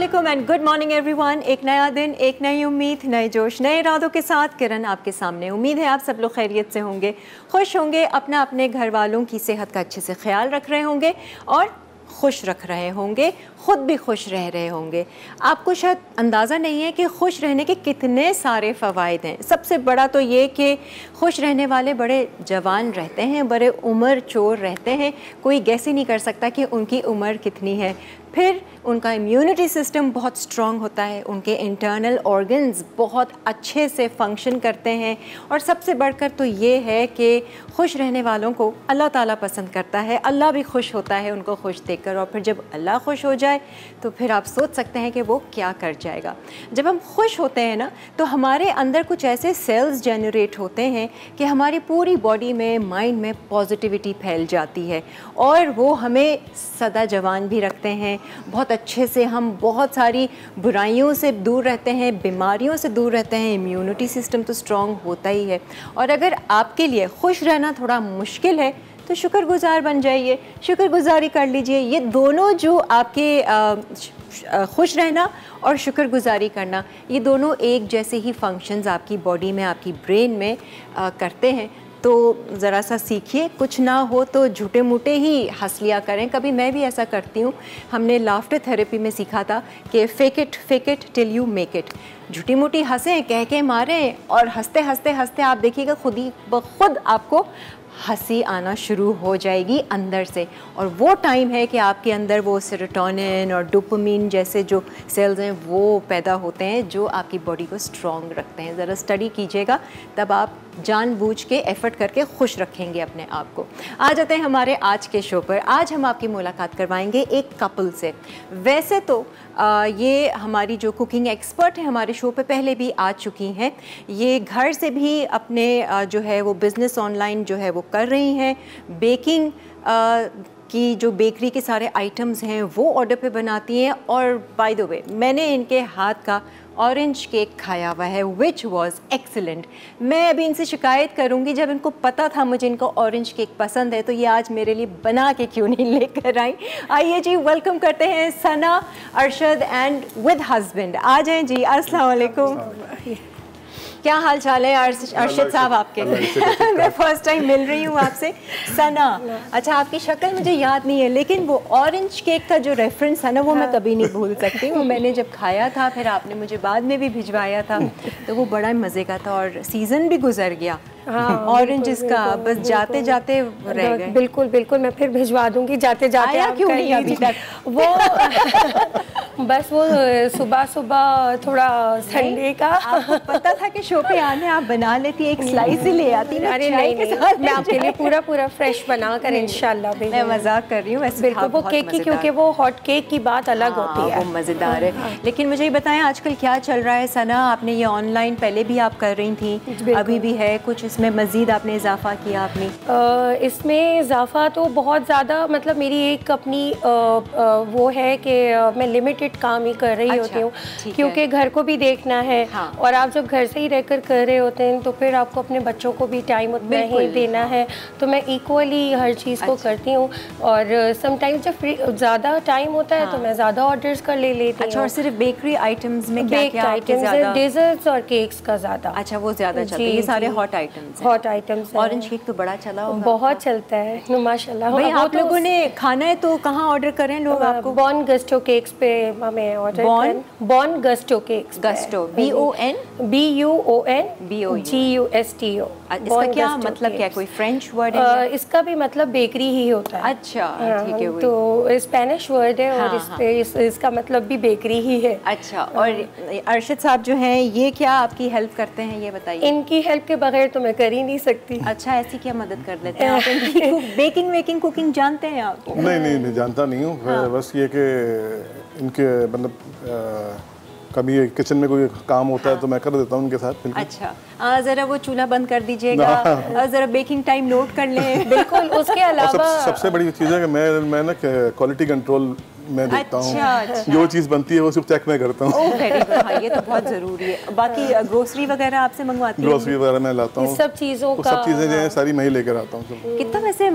Aslam and good morning everyone एक नया दिन, एक नई उम्मीद, नए जोश, नए इरादों के साथ। किरण आपके सामने। उम्मीद है आप सब लोग खैरियत से होंगे, खुश होंगे अपना अपने घर वालों की सेहत का अच्छे से ख्याल रख रहे होंगे और खुश रख रहे होंगे, ख़ुद भी खुश रह रहे होंगे। आपको शायद अंदाज़ा नहीं है कि खुश रहने के कितने सारे फ़वाद हैं। सबसे बड़ा तो ये कि खुश रहने वाले बड़े जवान रहते हैं, बड़े उम्र चोर रहते हैं। कोई गैस नहीं कर सकता कि उनकी उम्र कितनी है। फिर उनका इम्यूनिटी सिस्टम बहुत स्ट्रॉन्ग होता है, उनके इंटरनल ऑर्गन्स बहुत अच्छे से फ़ंक्शन करते हैं। और सबसे बढ़कर तो ये है कि खुश रहने वालों को अल्लाह ताला पसंद करता है। अल्लाह भी खुश होता है उनको खुश देखकर और फिर जब अल्लाह खुश हो जाए तो फिर आप सोच सकते हैं कि वो क्या कर जाएगा। जब हम खुश होते हैं ना तो हमारे अंदर कुछ ऐसे सेल्स जनरेट होते हैं कि हमारी पूरी बॉडी में माइंड में पॉजिटिविटी फैल जाती है। और वो हमें सदा जवान भी रखते हैं, बहुत अच्छे से हम बहुत सारी बुराइयों से दूर रहते हैं, बीमारियों से दूर रहते हैं इम्यूनिटी सिस्टम तो स्ट्रॉन्ग होता ही है। और अगर आपके लिए खुश रहना थोड़ा मुश्किल है तो शुक्रगुजार बन जाइए, शुक्रगुजारी कर लीजिए। ये दोनों जो आपके खुश रहना और शुक्रगुजारी करना, ये दोनों एक जैसे ही फ़ंक्शंस आपकी बॉडी में, आपकी ब्रेन में करते हैं। तो ज़रा सा सीखिए। कुछ ना हो तो झूठे मूठे ही हंस लिया करें। कभी मैं भी ऐसा करती हूँ। हमने लाफ्टर थेरेपी में सीखा था कि fake it fake it till you make it झूठी मूठी हंसें कह के मारें और हँसते हँसते हँसते आप देखिएगा खुद ही खुद आपको हँसी आना शुरू हो जाएगी अंदर से। और वो टाइम है कि आपके अंदर वो सेरोटोनिन और डोपामीन जैसे जो सेल्स हैं वो पैदा होते हैं, जो आपकी बॉडी को स्ट्रॉन्ग रखते हैं। ज़रा स्टडी कीजिएगा, तब आप जानबूझ के एफर्ट करके खुश रखेंगे अपने आप को। आ जाते हैं हमारे आज के शो पर। आज हम आपकी मुलाकात करवाएँगे एक कपल से। वैसे तो आ, ये हमारी जो कुकिंग एक्सपर्ट है हमारे शो पे पहले भी आ चुकी हैं। ये घर से भी अपने आ, जो है वो बिज़नेस ऑनलाइन जो है वो कर रही हैं। बेकिंग आ, की जो बेकरी के सारे आइटम्स हैं वो ऑर्डर पे बनाती हैं। और बाय द वे मैंने इनके हाथ का ऑरेंज केक खाया हुआ है विच वॉज़ एक्सलेंट मैं अभी इनसे शिकायत करूँगी, जब इनको पता था मुझे इनको ऑरेंज केक पसंद है तो ये आज मेरे लिए बना के क्यों नहीं लेकर आई? आइए जी वेलकम करते हैं Sana Arshad and with husband आ जाएँ जी अस्सलाम वालेकुम। क्या हाल चाल है अर्शद साहब आपके मैं फ़र्स्ट टाइम मिल रही हूँ आपसे। सना अच्छा आपकी शक्ल मुझे याद नहीं है लेकिन वो ऑरेंज केक का जो रेफरेंस है ना वो मैं हाँ। कभी नहीं भूल सकती वो मैंने जब खाया था फिर आपने मुझे बाद में भी भिजवाया था तो वो बड़ा मज़े का था और सीज़न भी गुजर गया। ऑरेंज हाँ, का बस जाते जाते रह गए। बिल्कुल बिल्कुल मैं फिर भिजवा दूँगी जाते जाते आया क्यों नहीं अभी तक? वो बस वो सुबह सुबह थोड़ा संडे का। आपको पता था कि शो पे आने आप बना लेती एक स्लाइस ही ले आती अरे नहीं, नहीं, मैं आपके लिए पूरा पूरा फ्रेश बना कर इंशाल्लाह मैं मज़ाक कर रही हूँ वैसे बिल्कुल वो केक की क्योंकि वो हॉट केक की बात अलग हाँ, होती है। वो मज़ेदार है। हाँ। लेकिन मुझे ये बताएँ आजकल क्या चल रहा है? सना आपने ये ऑनलाइन पहले भी आप कर रही थी अभी भी है कुछ इसमें मज़ीद आपने इजाफा किया अपनी इसमें इजाफा तो बहुत ज़्यादा मतलब मेरी एक अपनी आ, आ, वो है कि मैं लिमिटेड काम ही कर रही अच्छा, होती हूँ। क्योंकि घर को भी देखना है हाँ। और आप जब घर से ही रहकर कर रहे होते हैं तो फिर आपको अपने बच्चों को भी टाइम उतना ही देना है तो मैं इक्वली हर चीज़ को अच्छा। करती हूँ और समटाइम्स जब ज़्यादा टाइम होता है तो हाँ। मैं ज़्यादा ऑर्डर्स कर ले लेती अच्छा, हूँ। और सिर्फ़ बेकरी आइटम्स में बेक आइटम्स डेजर्ट्स और केक्स का ज़्यादा। अच्छा वो ज़्यादा चलते हैं। ये सारे hot items hot items orange cake तो बड़ा चला होगा बहुत चलता है माशाल्लाह। भाई आप लोगों ने खाना है तो कहाँ ऑर्डर करें लोग आपको? बॉन गस्टो केक्स पे हमें order bon bon gusto cakes gusto B O N B U O N B O G U S T O इसका क्या मतलब क्या कोई फ्रेंच वर्ड है इसका भी मतलब बेकरी ही होता है। अच्छा हाँ, ठीक है तो स्पेनिश वर्ड है और हाँ, इस हाँ। इसका मतलब भी बेकरी ही है। अच्छा और अरशद साहब जो हैं ये क्या आपकी हेल्प करते हैं ये बताइए। इनकी हेल्प के बगैर तो मैं कर ही नहीं सकती। अच्छा ऐसी क्या मदद कर लेते हैं आप बेकिंग वेकिंग कुकिंग जानते हैं आप? नहीं नहीं जानता नहीं हूँ। बस ये कि इनके मतलब कभी किचन में कोई काम होता हाँ। है। तो मैं कर देता हूँ उनके साथ अच्छा। ज़रा वो चूल्हा बंद कर दीजिएगा। ज़रा बेकिंग टाइम नोट कर लें। बिल्कुल उसके अलावा सब, सबसे बड़ी चीज़ है कि मैं मैं ना क्वालिटी कंट्रोल मैं देखता हूँ। अच्छा, अच्छा। जो चीज़ बनती है वो सिर्फ़ चेक में करता हूँ। हाँ, ये तो बहुत ज़रूरी है। बाकी ग्रोसरी वगैरह आपसे मंगवाती ग्रोसरी वगैरह मैं लाता हूँ। सब चीज़ों का सब चीज़ें जो है सारी मैं ही लेकर आता हूँ। कितना वैसे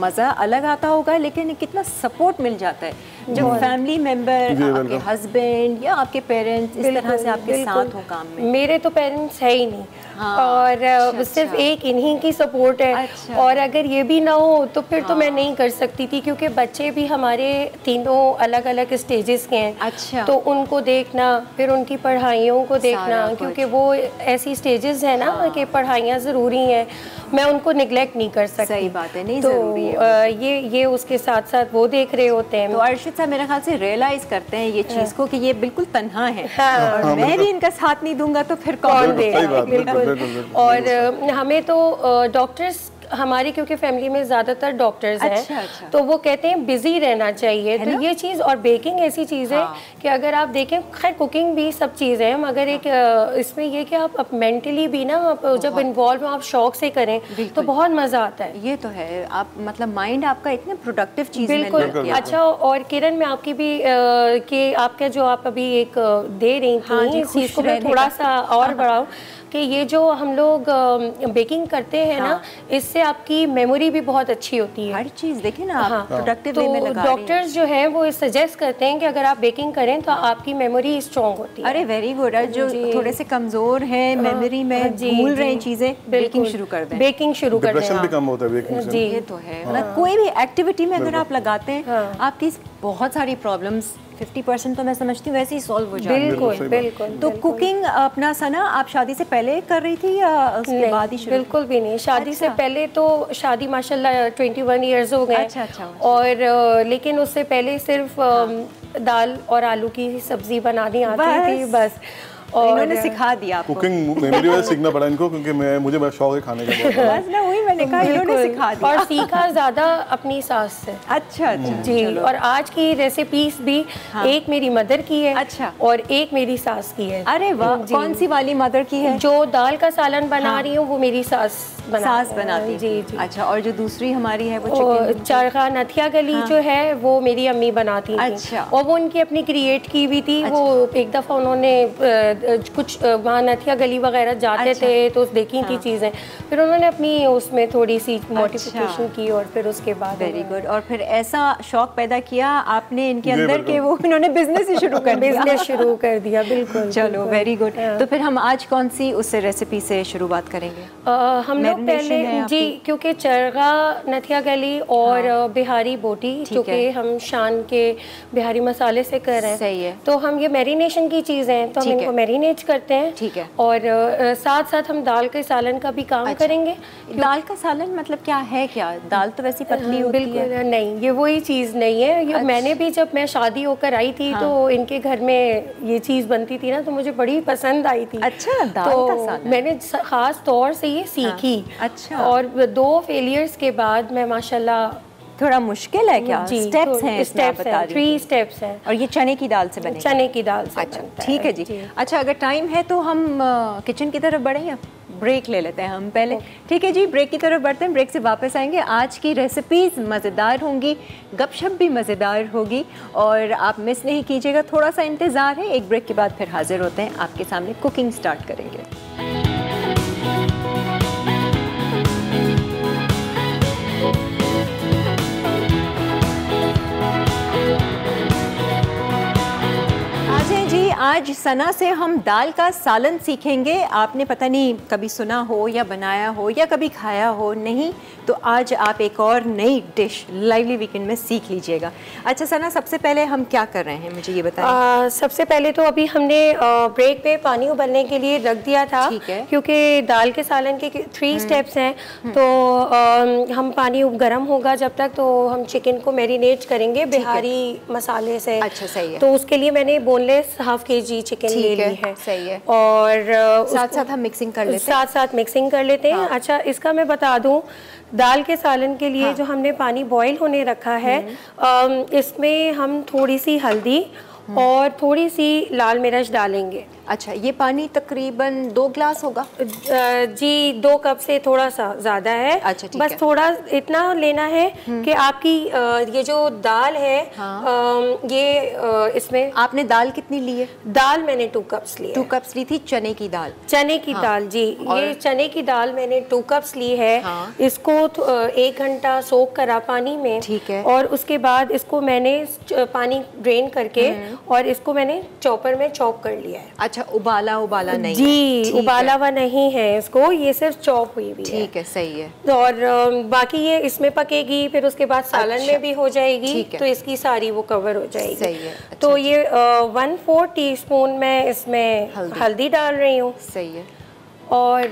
मज़ा अलग आता होगा लेकिन कितना सपोर्ट मिल जाता है। जो फैमिली मेंबर आपके हस्बैंड या आपके पेरेंट्स इस तरह से आपके साथ हो काम में? मेरे तो पेरेंट्स है ही नहीं। हाँ, और अच्छा, सिर्फ़ अच्छा। एक इन्हीं की सपोर्ट है। अच्छा। और अगर ये भी ना हो तो फिर हाँ। तो मैं हाँ। नहीं कर सकती थी क्योंकि बच्चे भी हमारे तीनों अलग अलग स्टेजेस के हैं। अच्छा। तो उनको देखना फिर उनकी पढ़ाइयों को देखना क्योंकि वो ऐसी स्टेजेस है ना हाँ। कि पढ़ाइयाँ ज़रूरी हैं। मैं उनको निगलेक्ट नहीं कर सकती। सही बात है नहीं तो है। ये ये उसके साथ साथ वो देख रहे होते हैं। तो अर्शिद साहब मेरे ख्याल से रियलाइज़ करते हैं ये चीज़ हाँ। को कि ये बिल्कुल तन्हा है। हाँ, और हाँ, मैं भी इनका साथ नहीं दूँगा तो फिर कौन देगा? बिल्कुल और हमें तो डॉक्टर्स हमारी क्योंकि फैमिली में ज़्यादातर डॉक्टर्स हैं अच्छा, अच्छा। तो वो कहते हैं बिज़ी रहना चाहिए। तो ये चीज़ और बेकिंग ऐसी चीज़ हाँ। है। कि अगर आप देखें खैर कुकिंग भी सब चीज़ है मगर एक इसमें ये कि आप, आप मेंटली भी ना आप जब इन्वॉल्व आप शौक से करें तो बहुत मज़ा आता है। ये तो है। आप मतलब माइंड आपका इतने प्रोडक्टिव चीज़ बिल्कुल। अच्छा और किरण में आपकी भी कि आपका जो आप अभी एक दे रही थी हाँ इस चीज़ को थोड़ा सा और बढ़ाऊँ। कि ये जो हम लोग बेकिंग करते हैं हाँ। ना इससे आपकी मेमोरी भी बहुत अच्छी होती है। हर चीज़ देखें ना हाँ। प्रोडक्टिव तो में लगा डॉक्टर्स जो हैं वो सजेस्ट करते हैं कि अगर आप बेकिंग करें तो आपकी मेमोरी स्ट्रॉन्ग होती है। अरे वेरी गुड जो थोड़े से कमज़ोर हैं मेमोरी में भूल रहे चीज़ें बेकिंग शुरू कर दें। बेकिंग शुरू कर दें भी कम होता है बेकिंग जी। ये तो है। मतलब कोई भी एक्टिविटी में अगर आप लगाते हैं हाँ। आपकी बहुत सारी प्रॉब्लम्स फिफ्टी परसेंट तो मैं समझती हूँ वैसे ही सॉल्व हो जाए बिल्कुल बिल्कुल तो कुकिंग अपना सना आप शादी से पहले कर रही थी या उसके बाद ही बिल्कुल भी नहीं। शादी अच्छा। से पहले तो शादी माशाल्लाह ट्वेंटी वन ईयर्स हो गए। अच्छा, अच्छा, अच्छा, और लेकिन उससे पहले सिर्फ़ हाँ। दाल और आलू की सब्ज़ी बनानी आती थी बस। और इन्होंने सिखा दिया कुकिंग मेरी वजह सीखना पड़ा इनको क्योंकि मैं मुझे बस शौक है खाने का बस ना वही मैंने कहा इन्होंने सिखा दिया। और सीखा ज़्यादा अपनी सास से। अच्छा अच्छा जी और आज की रेसिपीज़ भी हाँ। एक मेरी मदर की है अच्छा। और एक मेरी सास की है। अरे वाह कौन सी वाली मदर की है? जो दाल का सालन बना हाँ। रही हूँ वो मेरी सास सास बनाती जी जी। अच्छा और जो दूसरी हमारी है वो चरखा नथिया गली हाँ। जो है वो मेरी अम्मी बनाती अच्छा। और वो उनकी अपनी क्रिएट की भी थी वो अच्छा। एक दफ़ा उन्होंने कुछ वहाँ नथिया गली वगैरह जाते अच्छा। थे तो देखी हाँ। थी। चीज़ें फिर उन्होंने अपनी उसमें थोड़ी सी मोटिफिकेशन अच्छा। की और फिर उसके बाद वेरी गुड और फिर ऐसा शौक पैदा किया आपने इनके अंदर के वो इन्होंने बिज़नेस ही शुरू कर दिया बिज़नेस शुरू कर दिया बिल्कुल चलो वेरी गुड हाँ। तो फिर हम आज कौन सी उससे रेसिपी से शुरुआत करेंगे हम लोग पहले जी क्योंकि चरगा नथिया गली और हाँ। बिहारी बोटी जो कि हम शान के बिहारी मसाले से कर रहे हैं सही है तो हम ये मैरिनेशन की चीज़ें है तो हम इनको मैरिनेट करते हैं। ठीक है। और आ, साथ साथ हम दाल के सालन का भी काम अच्छा। करेंगे। दाल का सालन मतलब क्या है क्या? दाल तो वैसी पतली होती बिल्कुल है। नहीं ये वही चीज़ नहीं है। ये अच्छा। मैंने भी जब मैं शादी होकर आई थी हाँ। तो इनके घर में ये चीज़ बनती थी ना तो मुझे बड़ी पसंद आई थी। अच्छा दाल तो का सालन। मैंने खास तौर से ये सीखी। हाँ। अच्छा। और दो फेलियर्स के बाद मैं माशाल्लाह थोड़ा मुश्किल है क्या? स्टेप्स हैं स्टेप्स हैं थ्री स्टेप्स हैं। और ये चने की दाल से बने चने की दाल से अच्छा ठीक है जी।, जी। अच्छा अगर टाइम है तो हम किचन की तरफ़ बढ़े या ब्रेक ले लेते हैं हम पहले? ठीक है जी ब्रेक की तरफ़ बढ़ते हैं ब्रेक से वापस आएँगे। आज की रेसिपीज़ मज़ेदार होंगी गपशप भी मज़ेदार होगी। और आप मिस नहीं कीजिएगा थोड़ा सा इंतज़ार है एक ब्रेक के बाद फिर हाजिर होते हैं आपके सामने कुकिंग स्टार्ट करेंगे। आज सना से हम दाल का सालन सीखेंगे। आपने पता नहीं कभी सुना हो या बनाया हो या कभी खाया हो नहीं? तो आज आप एक और नई डिश लाइवली वीकेंड में सीख लीजिएगा। अच्छा सना सबसे पहले हम क्या कर रहे हैं? मुझे ये बताएँ सबसे पहले तो अभी हमने ब्रेक पे पानी उबलने के लिए रख दिया था क्योंकि दाल के सालन के थ्री स्टेप्स हम्म। हैं। हम्म। तो हम पानी गर्म होगा जब तक तो हम चिकन को मैरिनेट करेंगे बिहारी मसाले से। अच्छा सही है। तो उसके लिए मैंने बोनलेस हाफ़ के जी चिकन ले ली है सही है और साथ साथ हम मिक्सिंग कर लेते हैं साथ साथ मिक्सिंग कर लेते हैं हाँ। अच्छा इसका मैं बता दूँ दाल के सालन के लिए हाँ। जो हमने पानी बॉईल होने रखा है। इसमें हम थोड़ी सी हल्दी हम्म। और थोड़ी सी लाल मिर्च डालेंगे अच्छा ये पानी तकरीबन दो ग्लास होगा जी दो कप से थोड़ा सा ज़्यादा है अच्छा ठीक बस है। थोड़ा इतना लेना है हम्म। कि आपकी ये जो दाल है हाँ। ये इसमें आपने दाल कितनी ली है दाल मैंने टू कप्स ली टू कप्स ली थी चने की दाल चने की हाँ। दाल जी और- ये चने की दाल मैंने टू कप्स ली है हाँ। इसको एक घंटा सोख करा पानी में ठीक है। और उसके बाद इसको मैंने पानी ड्रेन करके हम्म। और इसको मैंने चॉपर में चॉप कर लिया है अच्छा उबाला उबाला नहीं जी उबाला हुआ नहीं है इसको ये सिर्फ़ चॉप हुई भी ठीक है। सही है। और बाकी ये इसमें पकेगी फिर उसके बाद सालन अच्छा। में भी हो जाएगी तो इसकी सारी वो कवर हो जाएगी। सही है, अच्छा, तो ये वन फोर टी स्पून मैं इसमें हल्दी। हल्दी डाल रही हूँ। सही है। और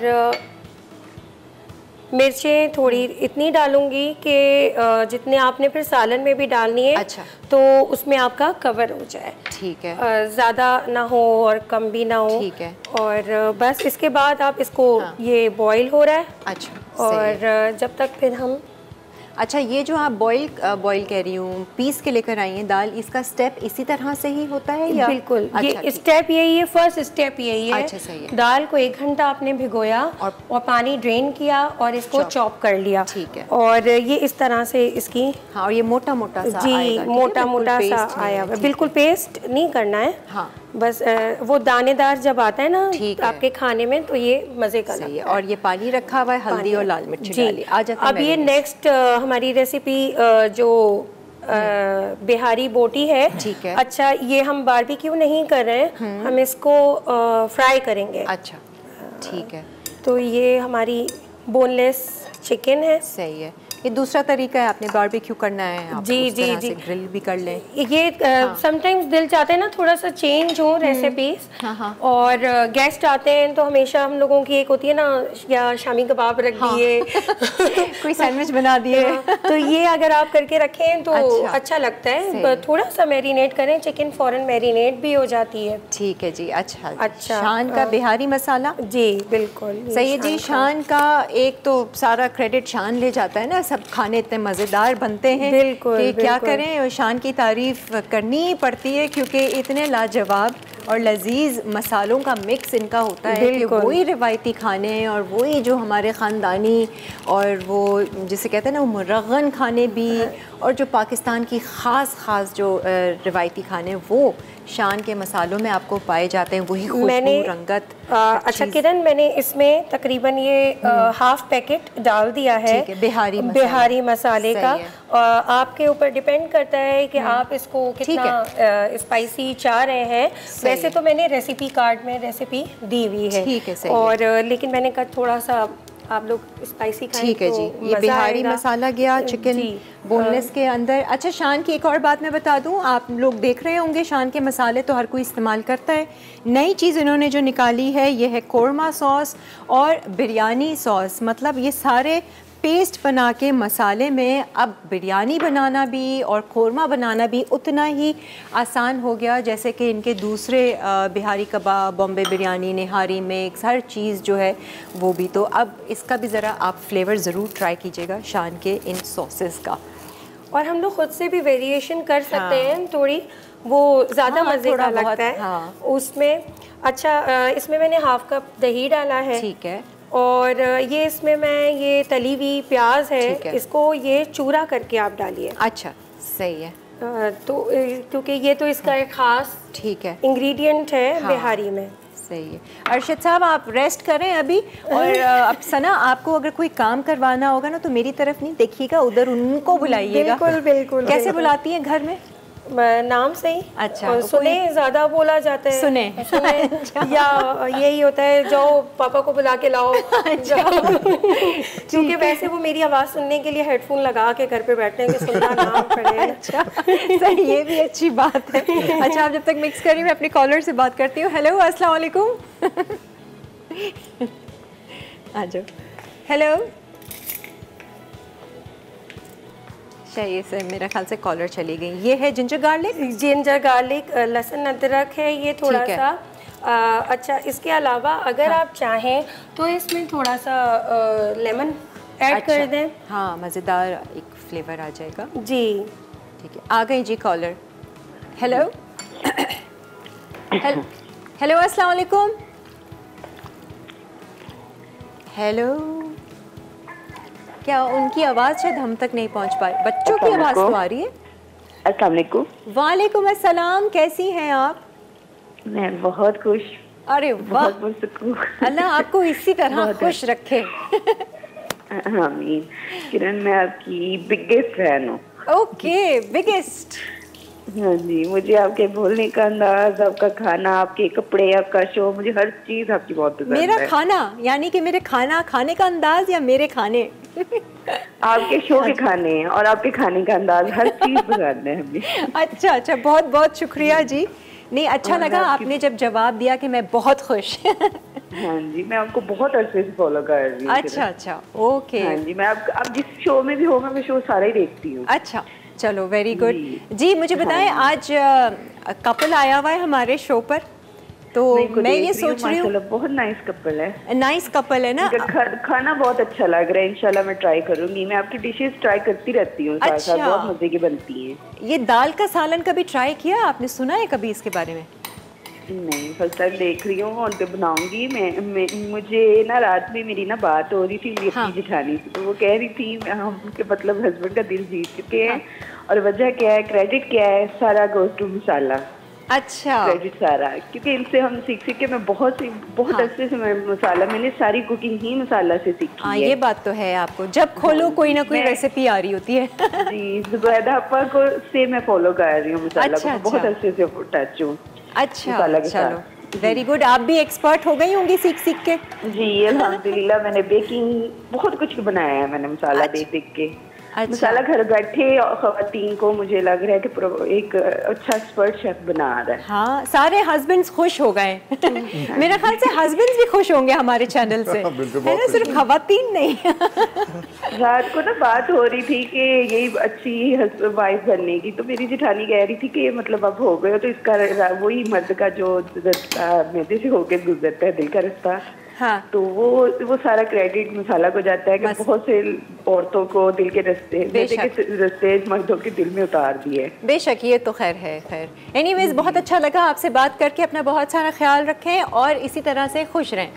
मिर्चें थोड़ी इतनी डालूँगी कि जितने आपने फिर सालन में भी डालनी है अच्छा। तो उसमें आपका कवर हो जाए ठीक है ज़्यादा ना हो और कम भी ना हो ठीक है। और बस इसके बाद आप इसको हाँ। ये बॉईल हो रहा है अच्छा और जब तक फिर हम अच्छा ये जो आप बॉईल बॉईल कह रही हूँ पीस के लेकर आई हैं दाल इसका स्टेप इसी तरह से ही होता है या बिल्कुल अच्छा, ये स्टेप यही है फ़र्स्ट स्टेप यही है अच्छा, सही है। दाल को एक घंटा आपने भिगोया और- और, पानी ड्रेन किया और इसको चॉप। कर लिया ठीक है। और ये इस तरह से इसकी हाँ और ये मोटा मोटा सा जी? मोटा मोटा सा आया हुआ बिल्कुल पेस्ट नहीं करना है हाँ बस वो दानेदार जब आता है ना ठीक आपके खाने में तो ये मज़े का सही है। और ये पानी रखा हुआ है हल्दी और लाल मिर्च जी। आ जाता अब ये नेक्स्ट हमारी रेसिपी जो अ, बिहारी बोटी है। ठीक है। अच्छा ये हम बारबेक्यू नहीं कर रहे हैं। हम इसको आ, फ्राई करेंगे। अच्छा। ठीक है। तो ये हमारी बोनलेस चिकन है। सही है। ये दूसरा तरीका है आपने बारबेक्यू करना है आप जी, जी, जी। ग्रिल भी कर लें। ये समटाइम्स दिल चाहते हैं ना थोड़ा सा चेंज हो रेसिपीज़ हाँ, हाँ। और गेस्ट आते हैं तो हमेशा हम लोगों की एक होती है ना या शामी कबाब रख हाँ। दिए। कोई सैंडविच बना दिए। तो ये अगर आप करके रखें तो अच्छा। अच्छा, लगता है। थोड़ा सा मैरिनेट करें चिकन फॉरन मैरिनेट भी हो जाती है। ठीक है जी अच्छा। अच्छा, शान का हाँ। बिहारी मसाला। जी बिल्कुल सही जी शान का। एक तो सारा क्रेडिट शान ले जाता है ना सब खाने इतने मज़ेदार बनते हैं बिल्कुल, कि बिल्कुल। क्या करें? और शान की तारीफ़ करनी ही पड़ती है क्योंकि इतने लाजवाब और लजीज मसालों का मिक्स इनका होता है कि वही रिवायती खाने और वही जो हमारे ख़ानदानी और वो जिसे कहते हैं ना वो मुरगन खाने भी और जो पाकिस्तान की ख़ास ख़ास जो रिवायती खाने वो शान के मसालों में आपको पाए जाते हैं वही मैंने रंगत आ, अच्छा किरण मैंने इसमें तकरीबन ये आ, हाफ़ पैकेट डाल दिया है। है, बिहारी मसाले। बिहारी मसाले का। आ, आपके ऊपर डिपेंड करता है कि आप इसको कितना स्पाइसी चाह रहे हैं। वैसे तो मैंने रेसिपी कार्ड में रेसिपी दी हुई है। ठीक है, और लेकिन मैंने कहा थोड़ा सा आप लोग स्पाइसी खाएँ ठीक है तो जी ये बिहारी मसाला गया चिकन बोनलेस के अंदर। अच्छा शान की एक और बात मैं बता दूँ आप लोग देख रहे होंगे शान के मसाले तो हर कोई इस्तेमाल करता है। नई चीज़ इन्होंने जो निकाली है ये है कोरमा सॉस और बिरयानी सॉस। मतलब ये सारे पेस्ट बना के मसाले में अब बिरयानी बनाना भी और कौरमा बनाना भी उतना ही आसान हो गया जैसे कि इनके दूसरे बिहारी कबाब बॉम्बे बिरयानी निहारी मिक्स हर चीज़ जो है वो भी। तो अब इसका भी ज़रा आप फ्लेवर ज़रूर ट्राई कीजिएगा शान के इन सॉसेस का। और हम लोग खुद से भी वेरिएशन कर सकते हाँ। हैं थोड़ी वो ज़्यादा हाँ, मज़े का लगता है। हाँ। उसमें अच्छा इसमें मैंने हाफ़ कप दही डाला है। ठीक है। और ये इसमें मैं ये तली हुई प्याज है, है। इसको ये चूरा करके आप डालिए। अच्छा सही है। तो क्योंकि ये तो इसका एक ख़ास ठीक है। इंग्रेडिएंट है हाँ। बिहारी में। सही है। अरशद साहब आप रेस्ट करें अभी और अब सना आपको अगर कोई काम करवाना होगा ना तो मेरी तरफ़ नहीं देखिएगा उधर उनको बुलाइएगा। बिल्कुल, बिल्कुल, कैसे बिल्कुल। बुलाती हैं घर में म- नाम से ही अच्छा, सुने ज़्यादा बोला जाता है। सुने। सुने या यही होता है जाओ पापा को बुला के लाओ। अच्छा। जाओ। क्योंकि वैसे वो मेरी आवाज़ सुनने के लिए हेडफोन लगा के घर पे बैठते हैं कि सुनना ना पड़े। अच्छा। सही ये भी अच्छी बात है। अच्छा आप जब तक मिक्स करिए मैं अपने कॉलर से बात करती हूँ। हेलो अस्सलाम वालेकुम। आ जाओ। हेलो चाहिए से मेरा ख्याल से कॉलर चली गई। ये है जिंजर गार्लिक जिंजर गार्लिक लहसुन अदरक है ये थोड़ा सा। अ, अच्छा इसके अलावा अगर हाँ। आप चाहें तो इसमें थोड़ा सा आ, लेमन ऐड अच्छा, कर दें। हाँ मज़ेदार एक फ्लेवर आ जाएगा। जी। ठीक है आ गई जी कॉलर हेलो हेलो अस्सलाम वालेकुम। हेलो क्या उनकी आवाज़ शायद हम तक नहीं पहुँच पाई? बच्चों की आवाज़ तो आ रही है। अस्सलाम वालेकुम। वालेकुम अस्सलाम कैसी हैं आप? मैं बहुत खुश। अरे वाह। अल्लाह आपको इसी तरह खुश रखे। आमीन। किरण मैं आपकी बिगेस्ट फ़ैन हूँ। ओके बिगेस्ट हाँ जी मुझे आपके बोलने का अंदाज आपका खाना आपके कपड़े आपका शो मुझे हर चीज़ आपकी बहुत पसंद मेरा है। खाना यानी कि मेरे खाना खाने का अंदाज या मेरे खाने? आपके शो के खाने और आपके खाने का अंदाज हर चीज़ पसंद है हमें अच्छा अच्छा बहुत बहुत शुक्रिया जी। नहीं अच्छा लगा आपने जब जवाब दिया कि मैं बहुत खुश। हाँ जी मैं आपको बहुत अरसे से फॉलो कर रही हूँ अच्छा अच्छा ओके हाँ जी मैं आप, आप जिस शो में भी होगा मैं शो सारा ही देखती हूँ। अच्छा चलो वेरी गुड जी। मुझे बताएँ हाँ आज कपल आया हुआ है हमारे शो पर? तो मैं ये सोच रही हूँ बहुत नाइस कपल है। नाइस कपल है ना? खा, खाना बहुत अच्छा लग रहा है इंशाल्लाह मैं ट्राई करूँगी। मैं आपकी डिशेस ट्राई करती रहती हूँ अच्छा। बहुत मज़े की बनती हैं। ये दाल का सालन कभी ट्राई किया? आपने सुना है कभी इसके बारे में? नहीं फ़र्स्ट टाइम देख रही हूँ और तो बनाऊँगी मैं, मैं मुझे ना रात में मेरी ना बात हो रही थी मेरी हाँ। जिठानी से तो वो कह रही थी हम उनके मतलब हस्बैंड का दिल जीत चुके हैं हाँ। और वजह क्या है क्रेडिट क्या है सारा गोज टू मसाला अच्छा। क्रेडिट सारा। क्योंकि इनसे हम सीख सीख के मैं बहुत सी बहुत हाँ। अच्छे से मैं मसाला मैंने सारी कुकिंग ही मसाला से सीखी हाँ ये बात तो है आपको। जब खोलो हाँ, कोई ना कोई रेसिपी आ रही होती है। जी जुबैदा अपा को से मैं फॉलो कर रही हूँ मसाला अच्छा, को बहुत अच्छे। से टच हूँ अच्छा चलो। वेरी गुड आप भी एक्सपर्ट हो गई होंगी सीख सीख के। जी अल्हम्दुलिल्लाह मैंने बेकिंग बहुत कुछ बनाया है मैंने मसाला अच्छा। देख देख के। अच्छा। मसाला घर बैठे खातन को मुझे लग रहा है कि एक अच्छा एक्सपर्ट शेफ बना रहा है। हाँ सारे हस्बैंड्स खुश हो गए। मेरा ख्याल से हस्बैंड्स भी खुश होंगे हमारे चैनल से। हाँ, है ना सिर्फ़ खातन नहीं। रात को ना बात हो रही थी कि यही अच्छी वाइफ बनने की तो मेरी जिठानी कह रही थी कि ये मतलब अब हो गए तो इसका वही मर्द का जो रास्ता मेरे से होके गुजरता है दिल का रास्ता। हाँ। तो वो वो सारा क्रेडिट मसाला को जाता है कि बहुत से औरतों को दिल के रस्ते रस्ते मर्दों के दिल में उतार दिए। बेशक ये तो खैर है खैर। एनीवेज बहुत अच्छा लगा आपसे बात करके अपना बहुत सारा ख्याल रखें और इसी तरह से खुश रहें।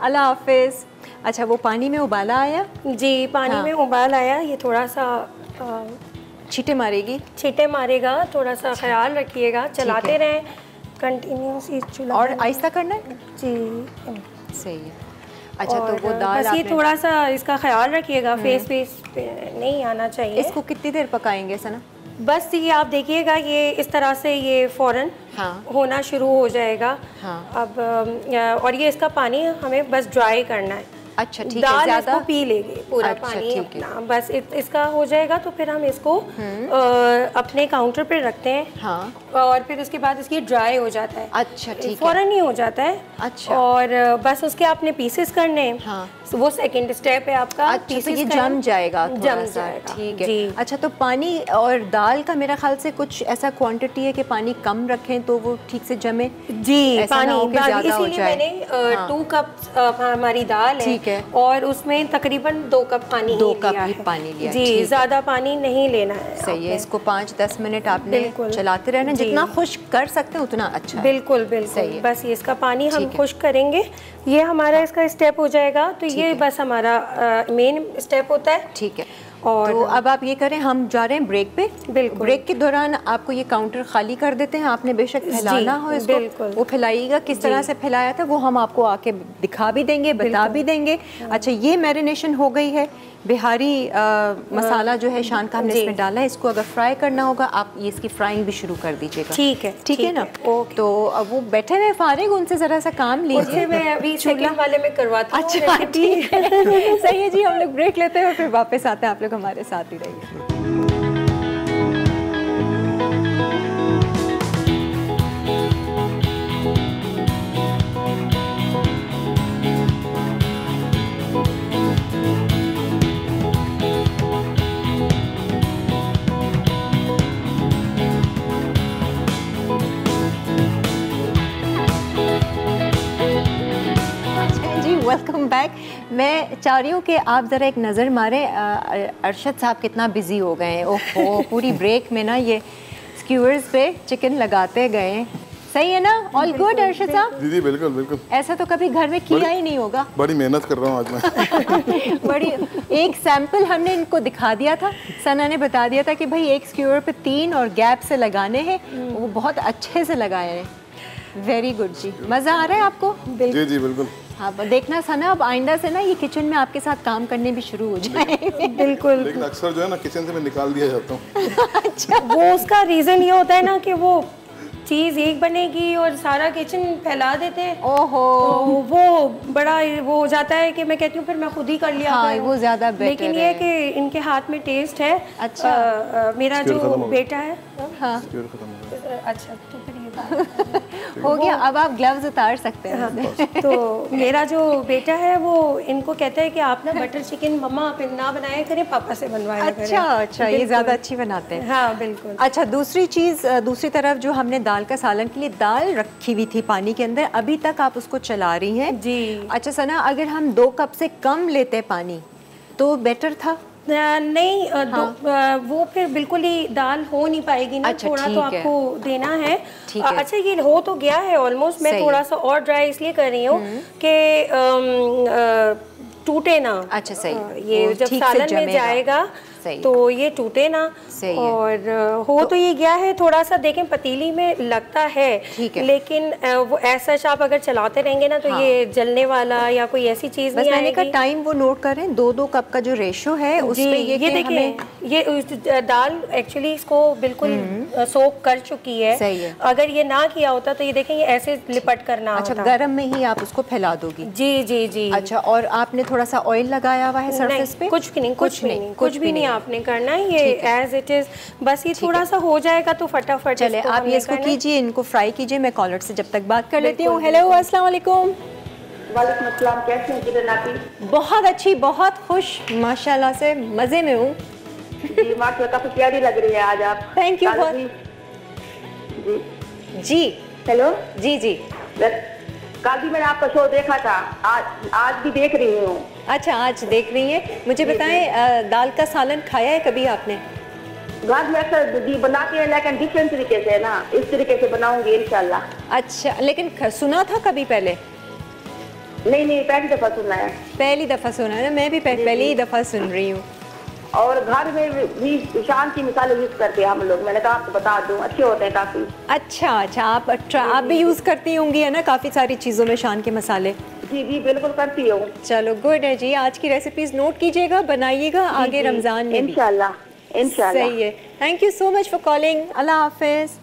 अल्लाह हाफिज़। अच्छा वो पानी में उबाला आया? जी पानी हाँ। में उबाल आया ये थोड़ा सा छीटे मारेगी? छीटे मारेगा थोड़ा सा अच्छा। ख्याल रखिएगा चलाते रहें कंटिन्यूस चूल्हा और आहिस्ता करना है? जी। सही है। अच्छा तो वो दाल बस ये थोड़ा सा इसका ख्याल रखिएगा फेस फेस पे नहीं आना चाहिए। इसको कितनी देर पकाएँगे सना? बस ये आप देखिएगा ये इस तरह से ये फ़ौरन हाँ। होना शुरू हो जाएगा। हाँ। अब और ये इसका पानी हमें बस ड्राई करना है। अच्छा ठीक है ज़्यादा पी लेंगे पूरा अच्छा, पानी अपना। बस इत, इसका हो जाएगा तो फिर हम इसको हम्म। आ, अपने काउंटर पे रखते हैं। हाँ। और फिर उसके बाद इसकी ड्राई हो जाता है। अच्छा ठीक फ़ौरन ही हो जाता है। अच्छा। और बस उसके आपने पीसेस करने हैं। हाँ। तो वो सेकंड स्टेप है आपका अच्छा तो ये जम जाएगा जम जाएगा। ठीक है। अच्छा तो पानी और दाल का मेरा ख्याल से कुछ ऐसा क्वांटिटी है कि पानी कम रखें तो वो ठीक से जमे? जी पानी इसीलिए मैंने टू कप हाँ। हमारी दाल है ठीक है। और उसमें तकरीबन दो कप पानी दो कप पानी लिया जी ज़्यादा पानी नहीं लेना है। सही है इसको पाँच दस मिनट आपने चलाते रहना। जितना खुश कर सकते हैं उतना अच्छा बिल्कुल बिल्कुल। बस ये इसका पानी हम खुश करेंगे। ये हमारा इसका स्टेप हो जाएगा। तो ये बस हमारा मेन स्टेप होता है। ठीक है। और तो अब आप ये करें हम जा रहे हैं ब्रेक पे। बिल्कुल। ब्रेक के दौरान आपको ये काउंटर खाली कर देते हैं। आपने बेशक फैलाना हो इसको। बिल्कुल। वो फैलाइएगा किस तरह से फैलाया था वो हम आपको आके दिखा भी देंगे बता भी देंगे। अच्छा ये मैरिनेशन हो गई है। बिहारी आ, मसाला जो है शान का हमने इसमें डाला है। इसको अगर फ्राई करना होगा आप ये इसकी फ्राइंग भी शुरू कर दीजिएगा। ठीक है ठीक है ना? ओके। तो अब वो बैठे हुए फारिग उनसे ज़रा सा काम लीजिए। मैं अभी सेकंड वाले में करवाती हूँ अच्छा ठीक है। सही है जी हम लोग ब्रेक लेते हैं और फिर वापस आते हैं। आप लोग हमारे साथ ही रहिए वेलकम बैक मैं चाह रही हूँ कि आप ज़रा एक नज़र मारें अरशद साहब कितना बिज़ी हो गए हैं। ओहो पूरी ब्रेक में ना ये स्क्यूअर्स पे चिकन लगाते गए सही है ना? ऑल गुड अर्शद साहब? जी जी बिल्कुल बिल्कुल। ऐसा तो कभी घर में किया ही नहीं होगा। बड़ी मेहनत कर रहा हूँ आज मैं। बड़ी एक सैंपल हमने इनको दिखा दिया था। सना ने बता दिया था कि भाई एक स्क्यूर पे तीन और गैप से लगाने हैं। वो बहुत अच्छे से लगाए हैं। वेरी गुड जी। मज़ा आ रहा है आपको? जी जी बिल्कुल। हाँ पर देखना सना अब आइंदा से ना ये किचन में आपके साथ काम करने भी शुरू हो जाए बिल्कुल। लेकिन अक्सर जो है ना किचन से मैं निकाल दिया जाता हूँ। अच्छा। वो उसका रीज़न ये होता है ना कि वो चीज़ एक बनेगी और सारा किचन फैला देते हैं। ओहो। तो वो बड़ा वो हो जाता है कि मैं कहती हूँ फिर मैं खुद ही कर लिया हाँ, वो ज़्यादा बेटर लेकिन ये है कि इनके हाथ में टेस्ट है। अच्छा। अ, अ, मेरा जो। बेटा है। हाँ। अच्छा तो हो गया अब आप ग्लव्स उतार सकते हैं हाँ, तो मेरा जो बेटा है वो इनको कहता है कि आप ना बटर चिकन मम्मा आप ना बनाया करें पापा से बनवाया करें। अच्छा अच्छा ये ज़्यादा अच्छी बनाते हैं। हाँ बिल्कुल। अच्छा दूसरी चीज़ दूसरी तरफ़ जो हमने दाल का सालन के लिए दाल रखी हुई थी पानी के अंदर अभी तक आप उसको चला रही हैं। जी। अच्छा सना अगर हम दो कप से कम लेते पानी तो बेटर था? नहीं हाँ। वो फिर बिल्कुल ही दाल हो नहीं पाएगी ना अच्छा, थोड़ा तो आपको देना है देना है। अच्छा ये हो तो गया है ऑलमोस्ट मैं थोड़ा सा और ड्राई इसलिए कर रही हूँ कि टूटे ना अच्छा, सही। ये जब सालन में। जाएगा। तो ये टूटे ना सही और हो तो ये गया है थोड़ा सा देखें पतीली में लगता है। है। लेकिन वो ऐसा आप अगर चलाते रहेंगे ना तो हाँ। ये जलने वाला या कोई ऐसी चीज़ नहीं मैंने कहा आएगी। टाइम वो नोट करें दो दो कप का जो रेशो है उस जी पे ये, ये कि ये दाल एक्चुअली इसको बिल्कुल सोक कर चुकी है। सही है। अगर ये ना किया होता तो ये देखें ये ऐसे लिपट करना अच्छा गरम में ही आप उसको फैला दोगी। जी जी जी। अच्छा और आपने थोड़ा सा ऑयल लगाया हुआ है सरफेस पे? कुछ नहीं कुछ नहीं कुछ भी नहीं आपने करना है ये एज इट इज़ बस ये थोड़ा सा हो जाएगा तो फटाफट चले आप ये इसको कीजिए इनको फ्राई कीजिए मैं कॉलर से जब तक बात कर लेती हूँ। हेलो अस्सलाम वालेकुम वालेकुम अस्सलाम कैसे हैं किरण आपी बहुत अच्छी बहुत खुश माशाल्लाह से मज़े में हूँ। काफ़ी प्यारी लग रही है आज आप। Thank you काली बहुत। जी। जी। हेलो जी जी। भी मैंने आपका शो देखा था आज आज भी देख रही हूँ। अच्छा आज देख रही हैं। मुझे बताएँ दाल का सालन खाया है कभी आपने? घर में अक्सर दी बनाते हैं लेकिन डिफरेंट तरीके से ना। इस तरीके से बनाऊँगी इंशाल्लाह। अच्छा लेकिन सुना था कभी पहले? नहीं नहीं पहली दफ़ा सुना है। पहली दफ़ा सुना है ना मैं भी पह- पहली दफ़ा सुन रही हूँ। और घर में भी शान की मिसालें यूज़ करते हैं हम लोग। मैंने कहा आपको बता दूँ अच्छे होते हैं काफ़ी. अच्छा अच्छा आप अच्छा आप भी यूज़ करती होंगी है ना काफ़ी सारी चीज़ों में शान के मसाले। जी जी बिल्कुल करती हूँ। चलो गुड है जी। आज की रेसिपीज़ नोट कीजिएगा बनाइएगा आगे रमज़ान में इंशाल्लाह सही है। Thank you so much for calling अल्लाह हाफिज़।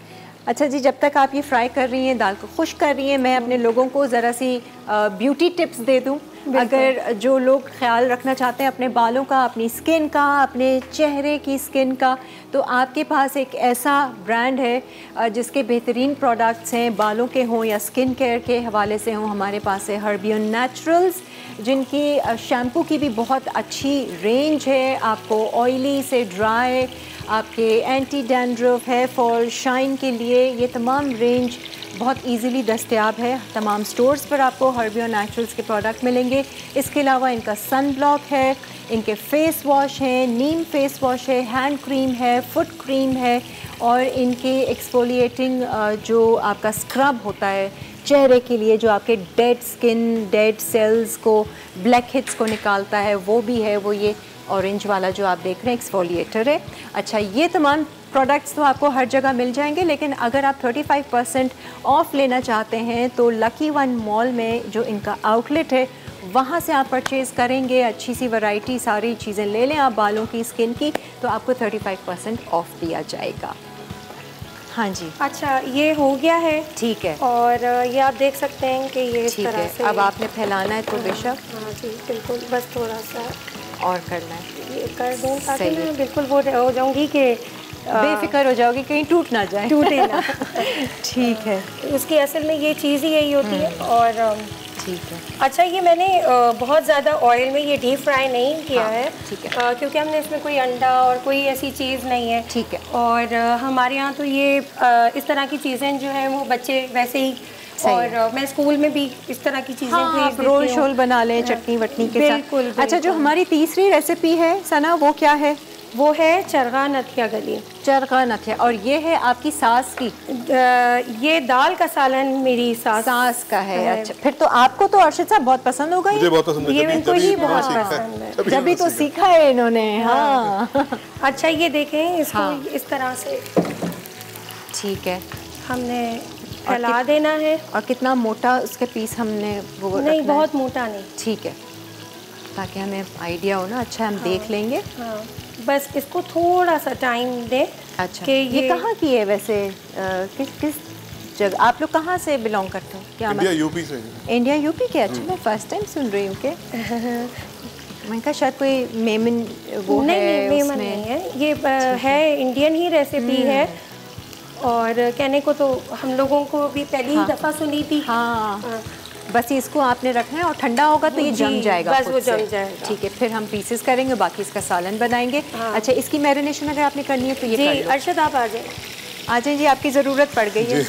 अच्छा जी जब तक आप ये फ्राई कर रही हैं दाल को खुश कर रही हैं मैं अपने लोगों को ज़रा सी ब्यूटी टिप्स दे दूँ। अगर जो लोग ख्याल रखना चाहते हैं अपने बालों का, अपनी स्किन का, अपने चेहरे की स्किन का तो आपके पास एक ऐसा ब्रांड है जिसके बेहतरीन प्रोडक्ट्स हैं, बालों के हों या स्किन केयर के हवाले से हों, हमारे पास है हर्बियन नेचुरल्स जिनकी शैम्पू की भी बहुत अच्छी रेंज है, आपको ऑयली से ड्राई आपके एंटी डैंड्रफ है, फॉल शाइन के लिए ये तमाम रेंज बहुत इजीली दस्तयाब है। तमाम स्टोर्स पर आपको हर्बियो नेचुरल्स के प्रोडक्ट मिलेंगे। इसके अलावा इनका सन ब्लॉक है, इनके फेस वॉश हैं नीम फेस वॉश है हैंड क्रीम है फुट क्रीम है और इनके एक्सफोलिएटिंग जो आपका स्क्रब होता है, चेहरे के लिए जो आपके डेड स्किन डेड सेल्स को ब्लैक हिट्स को निकालता है, वो भी है, वो ये ऑरेंज वाला जो आप देख रहे हैं एक्सफोलिएटर है। अच्छा ये तमाम प्रोडक्ट्स तो आपको हर जगह मिल जाएँगे लेकिन अगर आप 35 परसेंट ऑफ़ लेना चाहते हैं तो लकी वन मॉल में जो इनका आउटलेट है वहाँ से आप परचेज़ करेंगे। अच्छी सी वैरायटी सारी चीज़ें ले लें आप बालों की स्किन की तो आपको 35 परसेंट ऑफ़ दिया जाएगा। हाँ जी। अच्छा ये हो गया है। ठीक है। और ये आप देख सकते हैं कि ये ठीक है से अब आपने फैलाना है तो बेशक। हाँ जी बिल्कुल बस थोड़ा सा। और करना है। ये कर दूँ ताकि मैं बिल्कुल वो हो जाऊँगी कि बेफिक्र हो जाओगे कहीं टूट ना जाए। टूटे ना। ठीक है। उसकी असल में ये चीज़ ही यही होती है हम्म। और ठीक है। अच्छा ये मैंने बहुत ज़्यादा ऑयल में ये डीप फ्राई नहीं किया हाँ, है ठीक है। क्योंकि हमने इसमें कोई अंडा और कोई ऐसी चीज़ नहीं है। ठीक है। और हमारे यहाँ तो ये इस तरह की चीज़ें जो हैं वो बच्चे वैसे ही और मैं स्कूल में भी इस तरह की चीज़ें हाँ आप रोल शोल बना लें चटनी वटनी के बिल्कुल, साथ अच्छा जो हमारी तीसरी रेसिपी है सना वो क्या है? वो है चरगा नथिया गली। चरगा नथिया और ये है आपकी सास की? ये दाल का सालन मेरी सास। सास का है, है। अच्छा फिर तो आपको तो अर्शद साहब बहुत पसंद होगा मुझे बहुत पसंद ये इनको ही बहुत पसंद है तभी तो सीखा है। इन्होंने हाँ, हाँ। अच्छा ये देखें इसको हाँ। इस तरह से ठीक है। हमने फैला देना है। और कितना मोटा उसके पीस हमने वो नहीं बहुत मोटा नहीं। ठीक है। ताकि हमें आइडिया हो ना अच्छा हम हाँ, देख लेंगे। हाँ, बस इसको थोड़ा सा टाइम दें अच्छा। कि ये, ये कहाँ की है वैसे? आ, किस किस जगह आप लोग कहाँ से बिलोंग करते हो? क्या इंडिया यूपी से। इंडिया यूपी के? अच्छा मैं फ़र्स्ट टाइम सुन रही हूँ कि मैंने कहा शायद कोई मेमन वो नहीं, है नहीं, मेमन नहीं है। ये है। इंडियन ही रेसिपी हम्म। है। और कहने को तो हम लोगों को भी पहली हाँ, दफ़ा सुनी थी। हाँ, हाँ। बस इसको आपने रखना है और ठंडा होगा तो ये जम जाएगा बस वो जम जाएगा। ठीक है फिर हम पीसेस करेंगे बाकी इसका सालन बनाएँगे। हाँ। अच्छा इसकी मैरिनेशन अगर आपने करनी है तो ये जी अरशद आप आ जाए आ जाए जी आपकी ज़रूरत पड़ गई है।